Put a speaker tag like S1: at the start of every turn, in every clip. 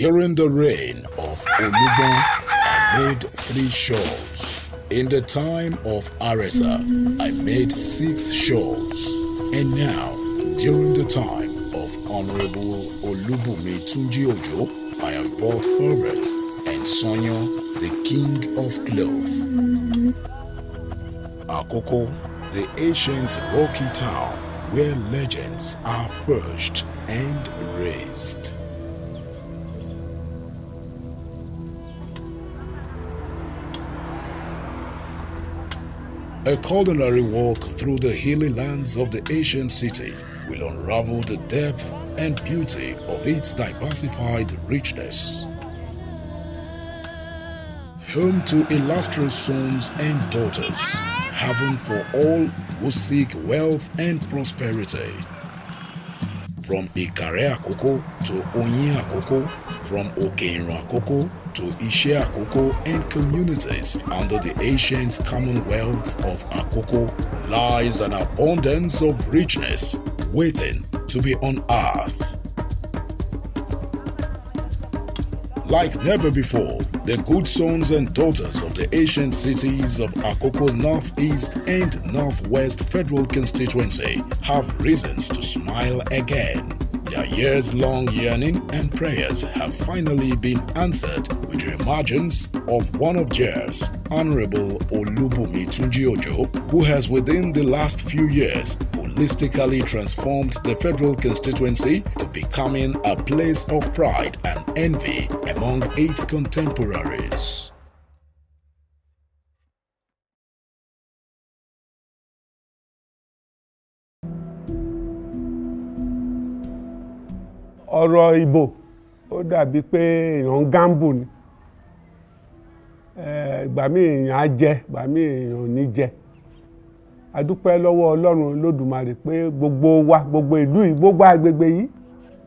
S1: During the reign of Olugbon, I made three shows. In the time of Aresa, I made six shows. And now, during the time of Honorable Olubumi Tunji Ojo, I have bought Ferret and Sonyo, the king of cloth. Akoko, the ancient rocky town where legends are forged and raised. A culinary walk through the hilly lands of the ancient city will unravel the depth and beauty of its diversified richness. Home to illustrious sons and daughters, heaven for all who seek wealth and prosperity. From Ikare Akoko to Oyin Akoko, from Okeinro Akoko to Ishe Akoko and communities under the ancient commonwealth of Akoko lies an abundance of richness waiting to be unearthed. Like never before, the good sons and daughters of the ancient cities of Akoko Northeast and Northwest Federal Constituency have reasons to smile again. Their years-long yearning and prayers have finally been answered with the emergence of one of theirs, Honorable Olubumi Tunji Ojo, who has within the last few years holistically transformed the federal constituency to becoming a place of pride and envy among its contemporaries.
S2: Ọ̀rọ̀ ìbò ó dàbí pé èèyàn ń gámbù ni. Ìgbà míì èèyàn á jẹ ìgbà míì èèyàn ò ní jẹ. A dúpẹ́ lọ́wọ́ ọlọ́run lódùmarè pé gbogbo wa gbogbo ìlú yìí gbogbo agbègbè yìí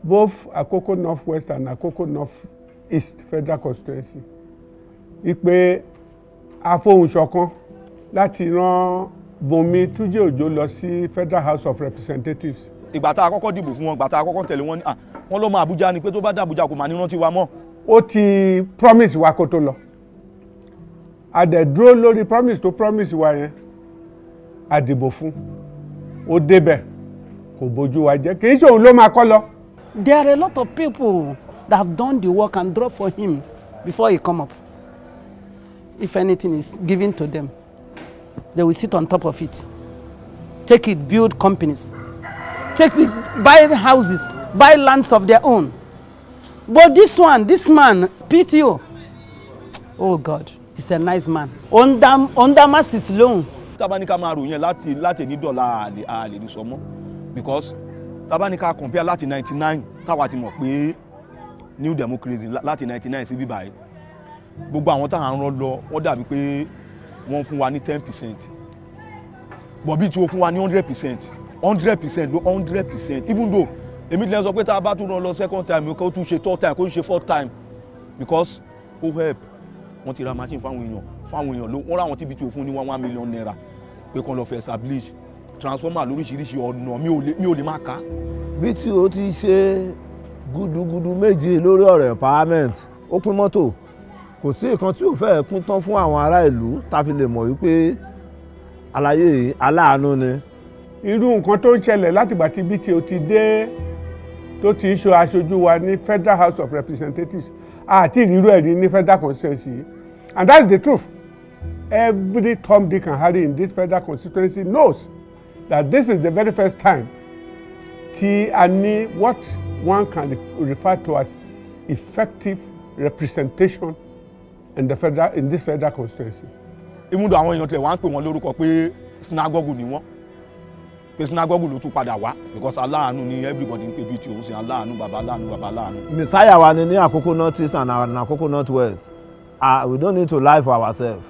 S2: both Akoko North West and Akoko North East Federal Constituency ipe afohùnṣọ̀kan láti rán Bùnmi Túnjí Òjó lọ sí Federal House of Representatives.
S3: Ìgbà tá a kọ́kọ́ dìbò fún wọn ìgbà tá a kọ́kọ́ tẹ̀lé wọn ní wọ́n lọ́mọ Àbújá ni pé tó bá dé Àbújá kò máa ní rántí wa mọ́
S2: ó ti promise wa kó tó lọ a dẹ̀ dúró lórí promise tó promise wa yẹn a dìbò fún ó débẹ̀ kò bójú wa jẹ́ kì í ṣe òun ló máa kọ́ lọ.
S4: There are a lot of people that have done the work and draw for him before he come up. If anything is given to them, they will sit on top of it. Take it, build companies. Take it, buy houses, buy lands of their own. But this one, this man, PTO, oh God, he's a nice man. Under, under masses loan.
S3: tábánikà máa ròyìn láti láti ní dọ́là àlè ní sọmọ́ because tábánikà compare láti ninety nine táwa ti mọ̀ pé new democracy lá- láti ninety nine sí bíbáyìí gbogbo àwọn táwọn rán lọ wọ́n dàbí pé wọ́n fún wa ní ten percent bọ̀bí tí o fún wa ní hundred percent hundred percent hundred percent even though èmi tilẹ̀ sọ pé tá a bá tún rán lọ second time kó tún ṣe third time kó tún ṣe fourth time because ó help wọ́n ti ra machine fáwọn èèyàn fáwọn èèyàn ló wọ́n ráwọn tíbi tí o fún ní one one million naira pé kàn lọ fẹ́ establish transformer lóríṣiríṣi ọ̀nà mi ò lè mi ò lè má ka.
S5: bí tí o ti ṣe gúdúgúdú méje lórí ọ̀rọ̀ empowerment ó pín mọ́tò kò sí nǹkan tí ò fẹ́ẹ̀ pín tán fún àwọn ará ìlú tá a fi lè mọ̀ wípé àlàyé aláàánú ni.
S2: irú nǹkan tó ń ṣẹlẹ̀ látìgbà tí BTO ti dé tó ti ṣe aṣojú wa ní Federal House of Representatives. Àti ìrírú ẹ̀rí ní Federal Constituency and that's the truth. Every Tom Dick and Harry in this Federal Constituency knows that this is the very first time tí a ní what one can refer to as effective representation in the federal in this Federal Constituency.
S3: though àwọn èèyàn tilẹ̀ wá ń pè wọ́n lórúkọ pé synagogue ni wọ́n pé synagogue ló tún padà wá because aláàánú ni everybody ń pè bíi ti òun sí aláàánú bàbá aláàánú bàbá aláàánú.
S5: messiah wa ni ní àkókò north east and àkókò north west ah we don't need to lie for ourselves.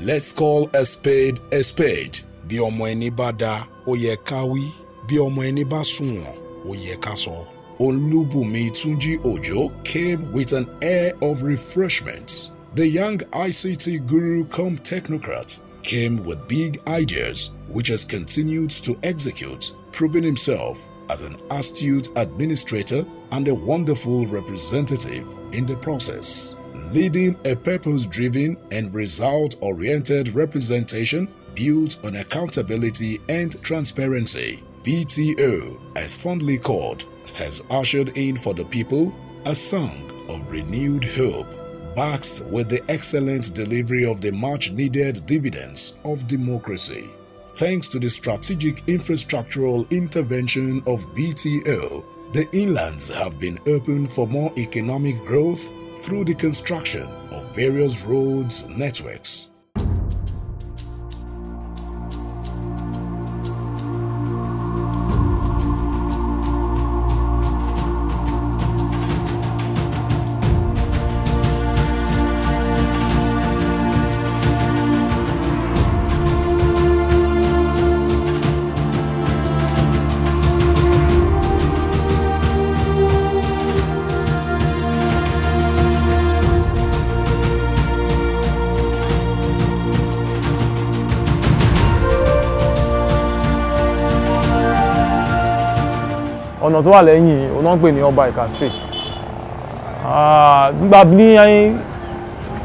S1: Let's call a spade a spade. Bí ọmọ ẹni bá da, ó yẹ ká wí. Bí ọmọ ẹni bá sunwọ̀n, ó yẹ ká sọ. Olúbùnmi Túnjí Òjó came with an air of refreshment. The young ICT guru come technocrat came with big ideas which has continued to execute, proving himself as an astute administrator and a wonderful representative in the process, leading a purpose-driven and result-oriented representation built on accountability and transparency. BTO, as fondly called, has ushered in for the people a song of renewed hope, backed with the excellent delivery of the much-needed dividends of democracy. Thanks to the strategic infrastructural intervention of BTO, the inlands have been opened for more economic growth through the construction of various roads networks.
S6: Ọ̀nà tó wà lẹ́yìn òun náà ń pè ní ọba ìka street. Nígbà ní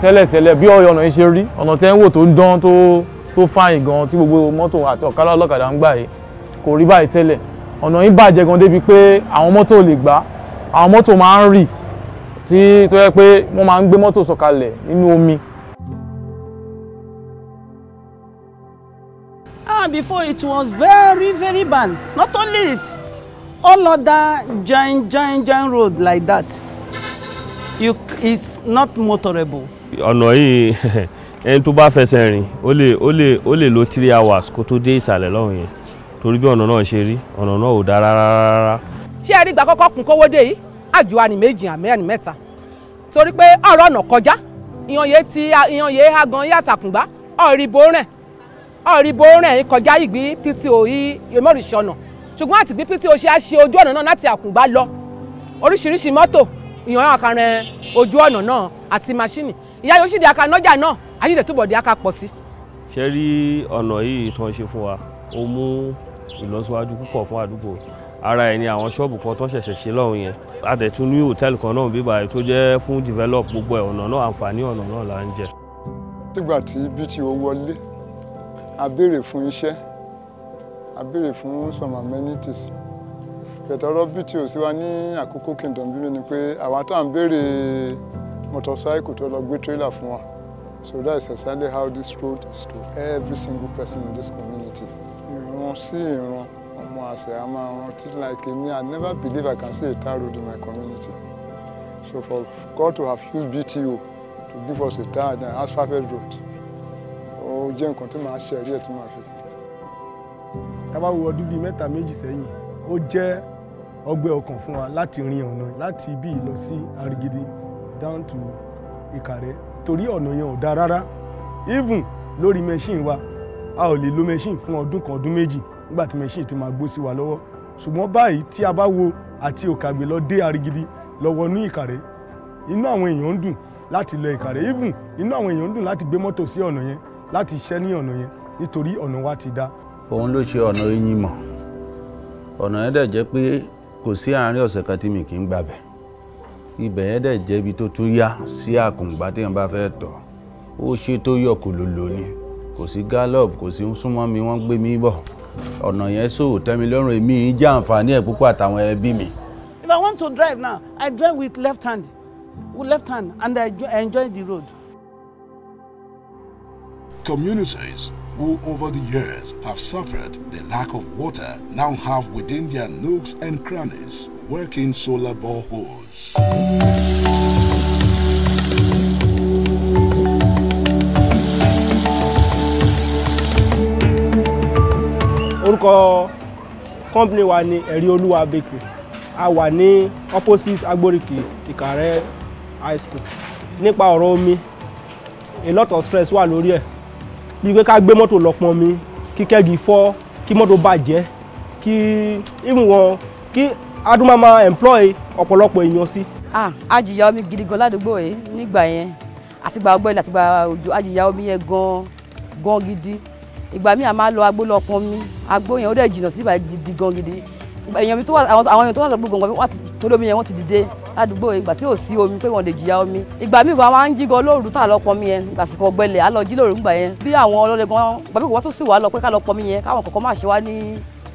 S6: tẹ́lẹ̀tẹ́lẹ̀ bí ọ̀nà yìí ṣe rí ọ̀nà tẹ́ ń wò tó ń dán tó fáyìn gan tí gbogbo mọ́tò àti ọ̀kadà ọlọ́kadà ń gbà yìí kò rí báyìí tẹ́lẹ̀. Ọ̀nà yìí bàjẹ́ gan débi pé àwọn mọ́tò lè gbà àwọn mọ́tò máa ń rì tí tó yẹ pé wọ́n máa ń gbé mọ́tò sọ̀kalẹ̀ nínú omi.
S4: Ah, before it was very, very bad. Not only it, all other giant, giant, giant road like that, you is not motorable.
S7: ọ̀nà yìí ẹni tó bá fẹsẹ̀ rìn ó lè ó lè ó lè lo three hours kó tó dé ìsàlẹ̀ lọ́hùn yẹn. Torí bí ọ̀nà náà ṣe rí ọ̀nà náà ò dáa rárá.
S8: Ṣé ẹ rí ìgbà kọ́kọ́ kún kówó dé yìí? Àjò àní méjì àmì àní mẹ́ta. Torí pé ọ̀rọ̀ ọ̀nà kọjá ìyànyé ti ìyànyé agan yàtàkùngbá ọ̀rìbó rẹ̀ ọ̀rìbó rẹ̀ kọjá ìgbín pto yìí yomorìṣì ọ̀nà ṣùgbọ́n àtìgbí pto ṣe á ṣe ojú ọ̀nà náà láti àkùngbá lọ. Oríṣiríṣi mọ́tò ìyàn àkàrẹ̀ ojú ọ̀nà náà àti máṣíìnì ìyá yóò ṣì di akanọ́jà náà ayíǹde túbọ̀ di aka pọ̀ sí.
S7: ṣe rí ọ̀nà yìí tó ń ṣe fún wa? Ó mú ìlọsíwájú púpọ̀ fún àdúgbò. Ara ẹ̀ ni àwọn ṣọ́ọ̀bù kan tó ṣẹ̀ṣẹ̀ ṣe lọ́hùn yẹn. Adẹ̀tún ní hòtẹ́ẹ̀lì kan náà bíbá tó jẹ́ fún develop gbogbo ẹ̀. Ọ̀nà náà àǹfààní ọ̀nà náà là ń jẹ.
S9: nígbà tí BTO wọlé a béèrè fún iṣẹ́ a béèrè fún some amenities. Pẹ̀tọ́rọ́ BTO sí wa ní àkókò kingdom bíbí ni pé àwa tá à ń béèrè motorcycle tó lọ gbé trailer fún wa. So that is exactly how this road is to every single person in this community. Ìran sí ìran ọmọ àṣẹ a máa rántí like me I never believe I can see a tar road in my community. So for God to have used BTO to give us a tar and asphalt road ó jẹ́ nǹkan tí màá ṣe ẹ̀rí ẹ̀ tí màá fi.
S10: Tá bá wo ọdún bíi mẹ́ta méjì sẹ́yìn ó jẹ́ ọgbẹ́ ọkàn fún wa láti rin ọ̀nà láti ibi lọ sí Arigidi down to Ìkàrẹ́ torí ọ̀nà yẹn ò dáa rárá. Even lórí machine wa a ò lè lo machine fún ọdún kan ọdún méjì nígbà tí machine ti máa gbó sí wa lọ́wọ́. Ṣùgbọ́n báyìí tí a bá wo àti Òkàgbè lọ dé Arigidi lọ wọnú Ìkàrẹ́ inú àwọn èèyàn ń dùn láti lọ Ìkàrẹ́. Even inú àwọn èèyàn ń dùn láti gbé mọ́tò sí ọ̀nà yẹn láti ṣiṣẹ́ ní ọ̀nà yẹn nítorí ọ̀nà wa ti dá.
S11: Òun ló ṣe ọ̀nà eyín mọ̀ ọ̀nà yẹn dẹ̀ jẹ́ pé kò sí àárín ọ̀sẹ̀ kan tí mi kì í gbàbẹ̀ ibẹ̀ yẹn dẹ̀ jẹ́ tó tún yá sí àkùngbà téèyàn bá fẹ́ tọ̀. Ó ṣe tó yọ kò lòlò ni. Kò sí gallop kò sí súnmọ́ mi wọ́n gbé mi bọ̀. Ọ̀nà yẹn sò tẹ́mi èmi jẹ́ àǹfààní ẹ̀ púpọ̀ àtàwọn ẹbí mi.
S4: If I want to drive now, I drive with left hand, with left hand, and I enjoy the road.
S1: Communities who over the years have suffered the lack of water now have within their nooks and crannies working solar boreholes.
S12: orúkọ company wa ni ẹ̀rí olúwa bakery. A wà ní opposite agboriki ìkàrẹ́ high school. Nípa ọ̀rọ̀ omi a lot of stress wà lórí ẹ̀ bíi pé ká gbé mọ́tò lọ pọn mi kí kẹ́gi fọ́ kí mọ́tò bàjẹ́ kí even wọn kí adúmọ̀ máa employ ọ̀pọ̀lọpọ̀ èèyàn sí.
S13: àjìyà omi gidi gan ládùúgbò yìí nígbà yẹn. Àtìgbà ọgbẹ́lẹ̀ àtìgbà òjò àjìyà omi yẹn gan gan gidi. Ìgbà míì a máa lọ agbó lọ pọn mi agbó yẹn ó dẹ̀ jìnnà síbà gidi gan gidi èèyàn tó wà àwọn èèyàn tó wà lọ́gbọ̀n gbọ̀ngàn ti torí omi yẹn wọ́n ti dìde ládùúgbò. Ìgbà tí ò sí omi pé wọ́n lè jìyà omi. Ìgbà míì gan máa ń jí gan lóòrù tá a lọ pọnmi yẹn. Àsìkò ọ̀gbẹlẹ̀ á lọ jí lóòrù ńgbà yẹn. Bí àwọn ọlọ́dẹ gan ìgbà míì wọ́n tún sì wá lọ pé ká lọ pọnmi yẹn káwọn kọ̀ọ̀kan máa ṣe wá ní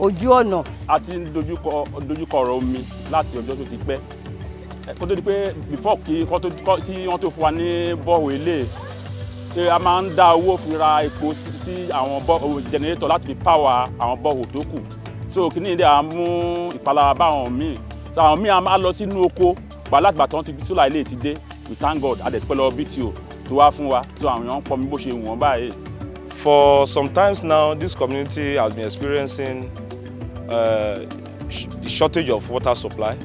S13: ojú ọ̀nà.
S14: A ti ń dojúkọ ọ̀rọ̀ omi láti ọjọ́ tó ti pẹ́. Kó tó di pé before kí tó wọ́n tó fún wa ní bọ́ọ̀wù ilé a máa ń dá owó fi ra epo sí àwọn jẹnẹrétọ̀ láti fi power àwọn bọ́ọ̀wù tó kù so ni ìdí à ń mú ìpalára bá àwọn so àwọn míì a máa lọ sínú oko gbà láti gbà tán ti sólà ilé ti dé we thank God a dẹ̀ pẹ́ lọ BTO tó wá fún wa so àwọn èèyàn ń pọnmi bó ṣe wù wọ́n báyìí.
S15: For some times now, this community has been experiencing uh, the shortage of water supply.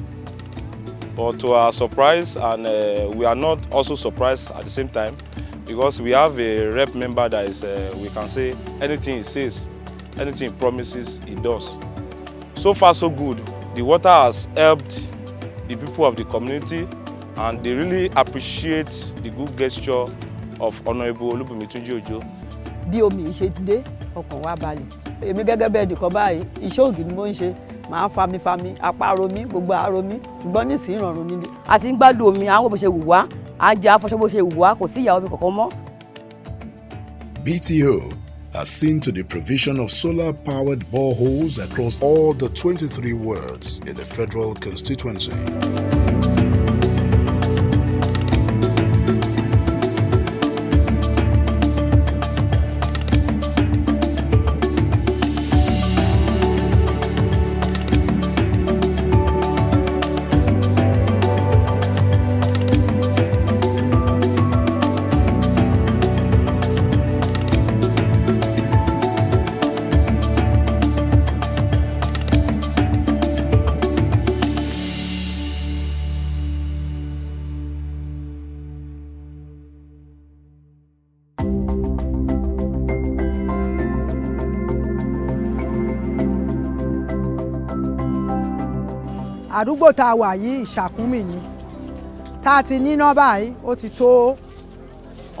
S15: But to our surprise, and uh, we are not also surprised at the same time, because we have a rep member that is, uh, we can say, anything he says, anything he promises, he does. So far, so good. The water has helped the people of the community, and they really appreciate the good gesture of Honorable Olubumi Tunji Ojo.
S16: bí omi yìí ṣe dé ọkàn wa balẹ̀ èmi gẹ́gẹ́ bẹ́ẹ̀ nìkan báyìí iṣẹ́ ògì ni mo ń ṣe màá fami fami apá ro mi gbogbo àárọ̀ mi ṣùgbọ́n nísìnyí ìrọ̀rùn mi ni.
S13: a ti ń gbádùn omi àwọn bó ṣe wù wá ń jẹ afọṣọ bó ṣe wù wá kò sí ìyàwó mi kankan mọ́.
S1: BTO has seen to the provision of solar powered boreholes across all the 23 wards in the federal constituency.
S17: Àdúgbò tá a wà yìí ìṣàkúnmí ni. Tá a ti níná báyìí ó ti tó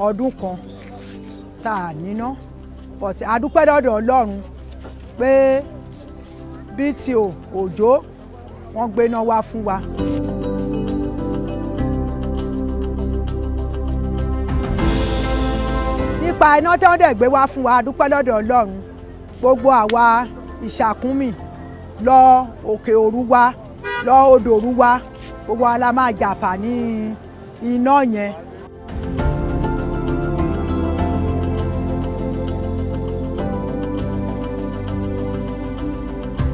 S17: ọdún kan tá a níná. But àdúpẹ́ lọ́dọ̀ ọlọ́run pé BTO òjò wọ́n gbéná wá fún wa. nípa iná tí wọ́n dẹ̀ gbé wá fún wa àdúpẹ́ lọ́dọ̀ ọlọ́run. Gbogbo àwa ìṣàkúnmí lọ òkè òru wá lọ odò òru gbogbo wa la máa jàǹfààní iná yẹn.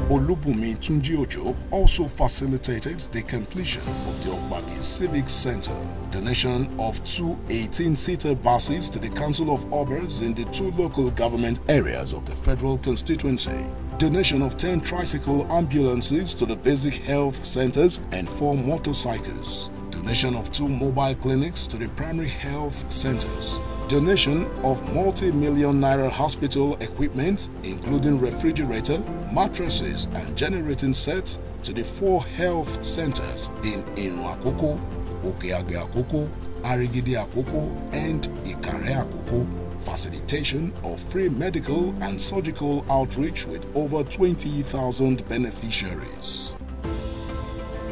S1: Olubumi Tunji Ojo also facilitated the completion of the Ogbagi Civic Center, donation of two 18-seater buses to the Council of Obers in the two local government areas of the federal constituency, donation of 10 tricycle ambulances to the basic health centers and four motorcycles, donation of two mobile clinics to the primary health centers, donation of multi-million naira hospital equipment including refrigerator, mattresses and generating sets to the four health centers in Irun Akoko, Okeagbe Akoko, Arigidi Akoko and Ikare Akoko. Facilitation of free medical and surgical outreach with over 20,000 beneficiaries.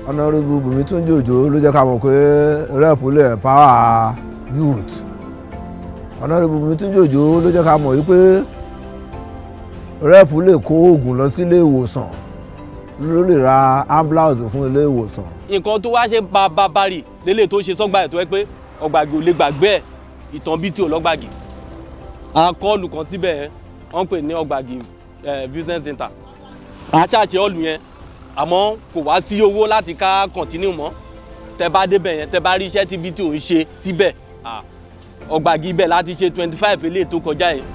S5: Honourable Bùnmi Túnjí Òjó ló jẹ́ ká mọ̀ pé rẹ́ẹ̀pù lè empower youth Honourable Bùnmi Túnjí Òjó ló jẹ́ ká mọ̀ wípé rẹ́ẹ̀pù lè kó oògùn lọ sílé ìwòsàn ló lè ra ambulance fún ilé ìwòsàn.
S7: nǹkan tó wá ṣe bàbàbàrì lélẹ̀ tó ṣe sọ́gbà ẹ̀ tó yẹ pé ọ̀gbàgì ò lè gbàgbé ẹ̀ ìtàn bíi tí ò lọ́gbàgì àkọlù kan síbẹ̀ wọ́n pè ní ọ̀gbàgì business center àṣàṣe ọ̀lù yẹn àmọ́ kò wá sí owó láti ká continue mọ́ tẹ bá débẹ̀ yẹn tẹ bá rí iṣẹ́ tí bíi tí ò ń ṣe síbẹ̀ ọ̀gbàgì ibẹ̀ láti ṣe twenty five eléyìí tó kọjá yẹn.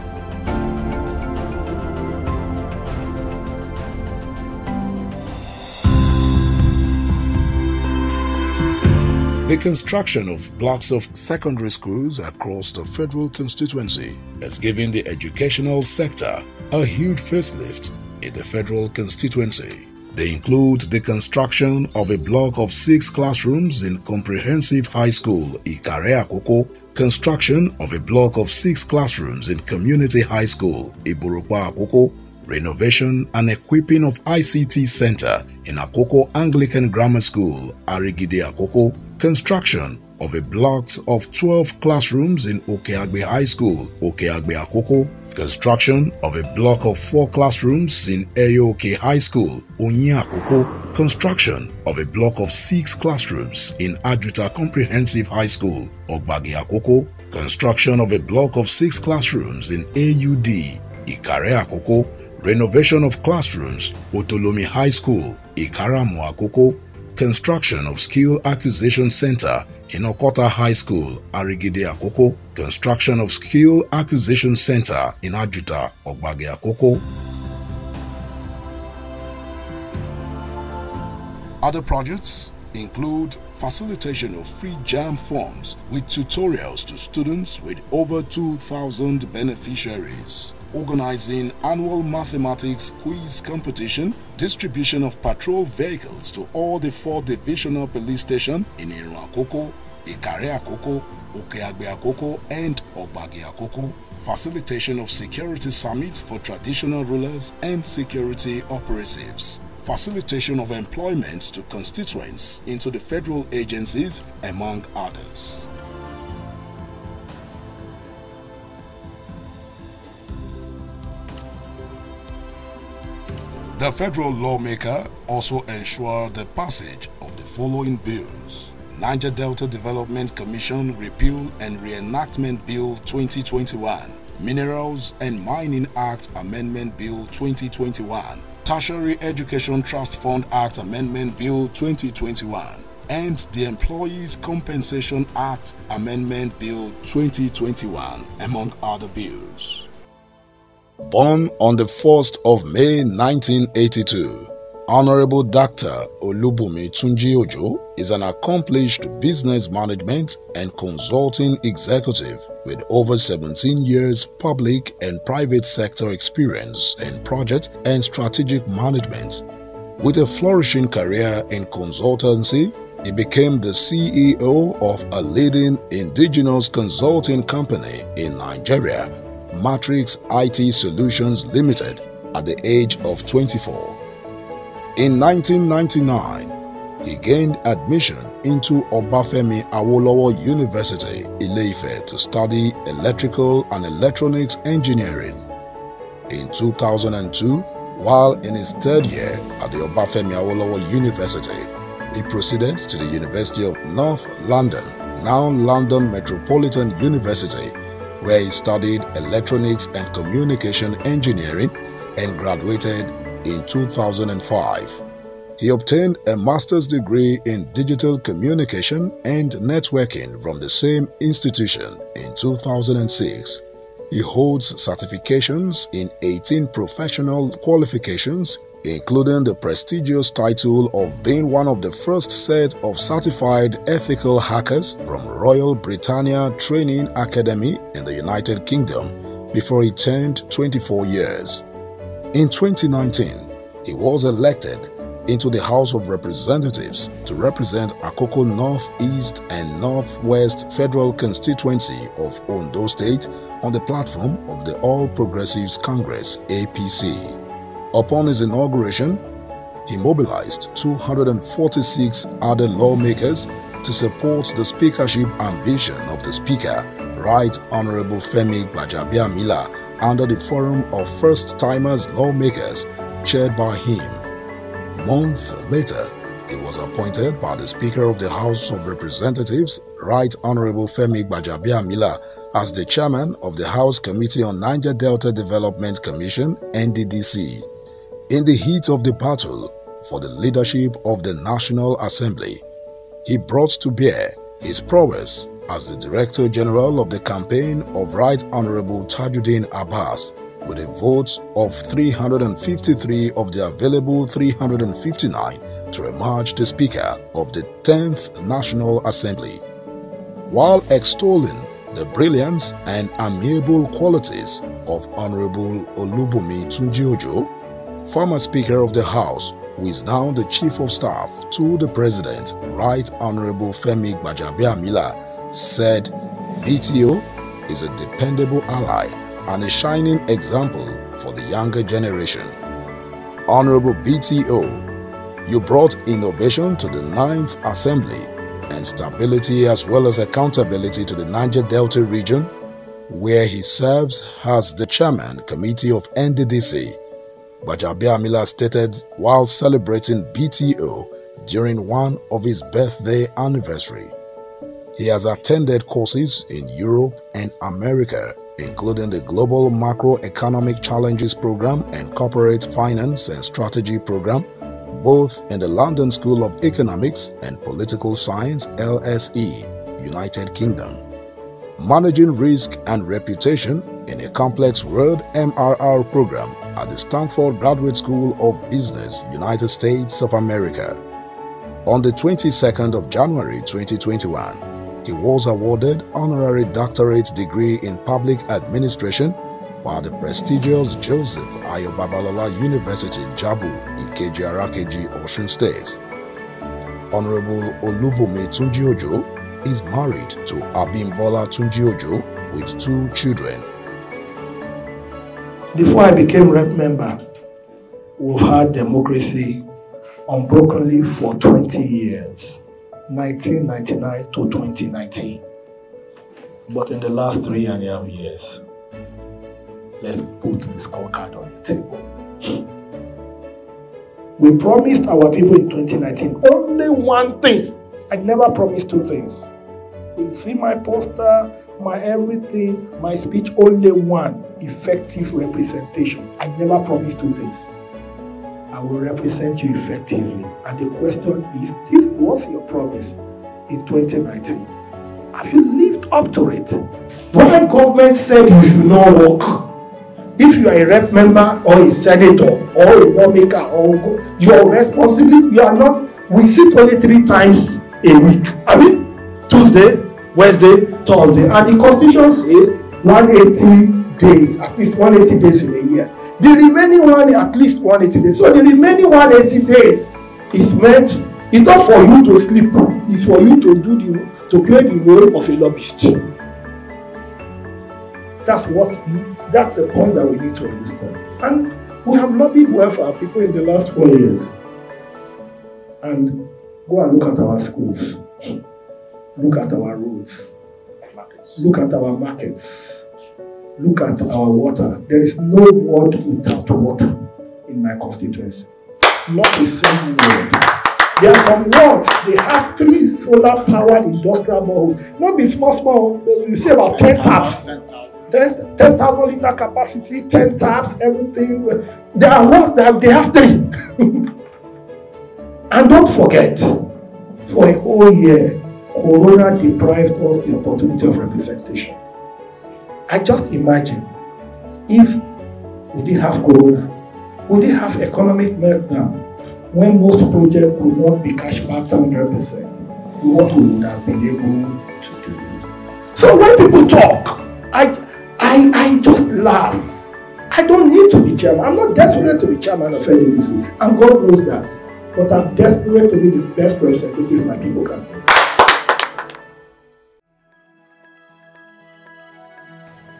S1: The construction of blocks of secondary schools across the federal constituency has given the educational sector a huge facelift in the federal constituency. They include the construction of a block of six classrooms in Comprehensive High School Ikare Akoko, construction of a block of six classrooms in Community High School Iburupa Akoko, renovation and equipping of ICT Center in Akoko Anglican Grammar School, Arigide Akoko, construction of a block of 12 classrooms in Okeagbe High School, Okeagbe Akoko, construction of a block of four classrooms in Eyoke High School, Onyi Akoko, construction of a block of six classrooms in Ajuta Comprehensive High School, Ogbagi Akoko, construction of a block of six classrooms in AUD, Ikare Akoko, renovation of classrooms, Otolomi High School, Ikaramu Akoko, construction of skill acquisition center in Okota High School, Arigide Akoko, construction of skill acquisition center in Ajuta, Ogbage Akoko. Other projects include facilitation of free JAM forms with tutorials to students with over 2,000 beneficiaries organizing annual mathematics quiz competition, distribution of patrol vehicles to all the four divisional police stations in Irun Akoko, Ikare Akoko, Okeagbe Akoko, and Ogbagi Akoko, facilitation of security summits for traditional rulers and security operatives, facilitation of employment to constituents into the federal agencies, among others. The federal lawmaker also ensured the passage of the following bills. Niger Delta Development Commission Repeal and Reenactment Bill 2021, Minerals and Mining Act Amendment Bill 2021, Tertiary Education Trust Fund Act Amendment Bill 2021, and the Employees Compensation Act Amendment Bill 2021, among other bills. Born on the 1st of May 1982, Honorable Dr. Olubumi Tunji Ojo is an accomplished business management and consulting executive with over 17 years public and private sector experience in project and strategic management. With a flourishing career in consultancy, he became the CEO of a leading indigenous consulting company in Nigeria Matrix IT Solutions Limited at the age of 24. In 1999, he gained admission into Obafemi Awolowo University, Ile-Ife to study electrical and electronics engineering. In 2002, while in his third year at the Obafemi Awolowo University, he proceeded to the University of North London, now London Metropolitan University, where he studied electronics and communication engineering and graduated in 2005. He obtained a master's degree in digital communication and networking from the same institution in 2006. He holds certifications in 18 professional qualifications including the prestigious title of being one of the first set of certified ethical hackers from Royal Britannia Training Academy in the United Kingdom before he turned 24 years. In 2019, he was elected into the House of Representatives to represent Akoko North East and Northwest Federal Constituency of Ondo State on the platform of the All Progressives Congress APC. Upon his inauguration, he mobilized 246 other lawmakers to support the speakership ambition of the Speaker, Right Honorable Femi Gbajabiamila, under the Forum of First-Timers Lawmakers chaired by him. A month later, he was appointed by the Speaker of the House of Representatives, Right Honorable Femi Gbajabiamila, as the Chairman of the House Committee on Niger Delta Development Commission, NDDC. In the heat of the battle for the leadership of the National Assembly, he brought to bear his prowess as the Director General of the campaign of Right Honorable Tajuddin Abbas with a vote of 353 of the available 359 to emerge the Speaker of the 10th National Assembly. While extolling the brilliance and amiable qualities of Honorable Olubumi Tunji Ojo, former Speaker of the House, who is now the Chief of Staff to the President, Right Honorable Femi Gbajabiamila, said BTO is a dependable ally and a shining example for the younger generation. Honorable BTO, you brought innovation to the Ninth Assembly and stability as well as accountability to the Niger Delta region, where he serves as the chairman committee of NDDC. Bajabi Amila stated while celebrating BTO during one of his birthday anniversary. He has attended courses in Europe and America, including the Global Macroeconomic Challenges Program and Corporate Finance and Strategy Program, both in the London School of Economics and Political Science LSE, United Kingdom. Managing Risk and Reputation in a Complex World MRR program at the Stanford Graduate School of Business, United States of America. On the 22nd of January 2021, he was awarded honorary doctorate degree in public administration by the prestigious Joseph Ayo Babalola University, Jabu, Ikeji Arakeji, Osun State. Honorable Olubumi Tunji Ojo is married to Abimbola Tunji Ojo with two children.
S18: Before I became rep member, we've had democracy unbrokenly for 20 years, 1999 to 2019. But in the last three and a half years, let's put the scorecard on the table. We promised our people in 2019 only one thing. I never promised two things. You see my poster, my everything, my speech, only one effective representation. I never promised two things. I will represent you effectively. And the question is this was your promise in 2019. Have you lived up to it? Why government said you should not work? If you are a rep member or a senator or a lawmaker or you are responsible, you are not, we sit only three times a week. I mean, Tuesday, Wednesday, Thursday. And the constitution says 180 days, at least 180 days in a year. The remaining one, at least 180 days. So the remaining 180 days is meant, it's not for you to sleep, it's for you to do the, to play the role of a lobbyist. That's what, that's the point that we need to understand. And we have lobbied well for our people in the last four years. And go and look at our schools, look at our roads, look at our markets, look at our water. There is no word without water in my constituency. Not a single word. There are some words, they have three solar powered industrial boreholes. Not be small, small, you see about 10 taps. 10,000 10, liter capacity, 10 taps, everything. There are words that they have three. and don't forget, for a whole year, Corona deprived us the opportunity of representation. I just imagine if we didn't have Corona, we didn't have economic meltdown, when most projects could not be cash backed 100%, what we would have been able to do. So when people talk, I, I, I just laugh. I don't need to be chairman. I'm not desperate to be chairman of NDC, and God knows that. But I'm desperate to be the best representative my people can be.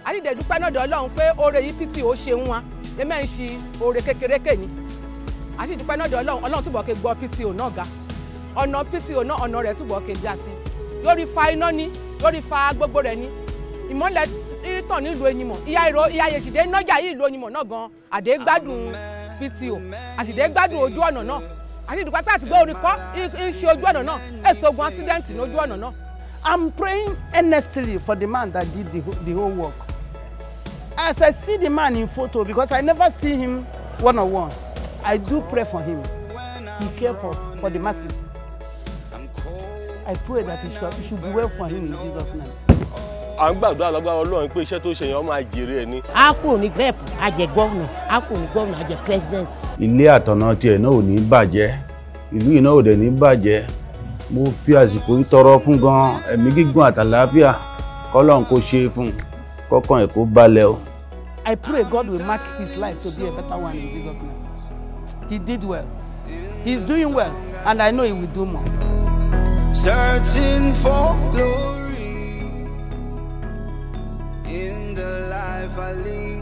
S8: A náà dọ̀ ọlọ́run pé oore yìí pt ó ṣeun wa èmi ń ṣe oore kékeré kè ní a náà dọ̀ ọlọ́run. Ọlọ́run túbọ̀ ke gbọ́ pto náà ga. Ọ̀nà pto náà ọ̀nà rẹ̀ túbọ̀ ke já sí. Lórí fa iná ní lórí fa gbogbo rẹ̀ ní ìmọ̀lẹ̀ tàn nílùú Ẹ̀yìnmọ̀ ìyá ìró ìyá yèsìdé nájà yìí ìlú Ẹ̀yìnmọ̀ náà gan. Àdé gbádùn pto àsìdé gbádùn ojú ọ̀nà náà. Àti pé àtìgbẹ́ orí kọ́. Ń ṣe ojú ọ̀nà náà. Èso accident ní ojú ọ̀nà náà.
S4: I'm praying earnestly for the man that did the, the whole work. As I see the man in photo, because I never see him one on one, I do pray for him. He care for, for the masses. I pray that it should, it should be well for him in Jesus' name.
S19: à ń gbàdúrà lágbára ọlọ́run pé iṣẹ́ tó ṣe yẹn ó máa jèrè ẹ̀ ní.
S20: a kúrò ní rep a jẹ gọ́vnà a kúrò ní gọ́vnà a jẹ president.
S11: ilé àtọ̀nà tiẹ̀ náà ò ní bàjẹ́ ìlú yìí náà ò dẹ̀ ní bàjẹ́ mo fi àsìkò yìí tọrọ fún gan ẹ̀mí gígùn àtàlàáfíà kọ́lọ́n kó ṣe é fún kọ́kàn ẹ̀ kó balẹ̀ o.
S4: I pray God will mark his life to be a better one in Jesus' name. He did well. He's doing well, and I know he will do more.
S21: Searching for glory in the life I lead.